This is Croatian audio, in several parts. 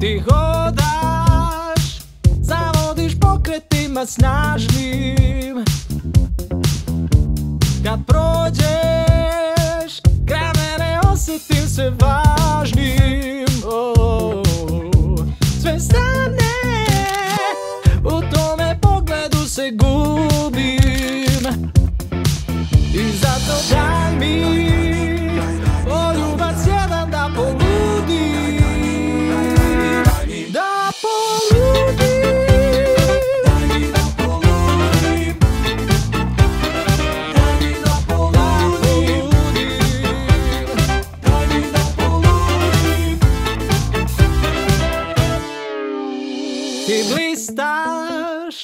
Ti hodaš, zavodiš pokretima snažnim. Kad prođeš, kraj mene osjetim se važnim. Sve stane, u tome pogledu se gubim Ti blistaš,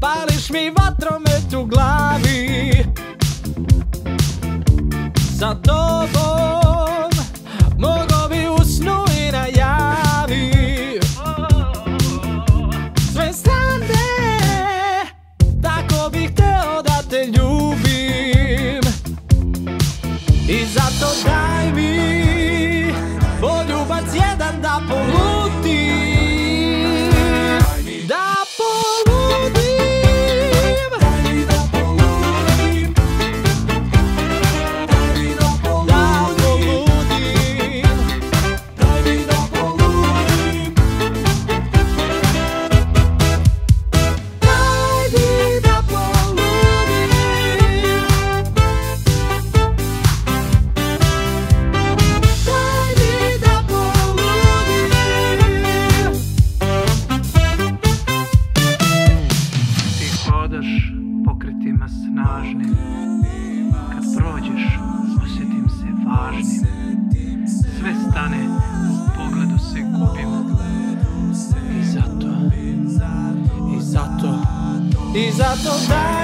pališ mi vatromet u glavi pokretima snažnim. Kad prođeš osjetim se važnim. Sve stane, u pogledu se gubim. I zato, i zato, i zato daj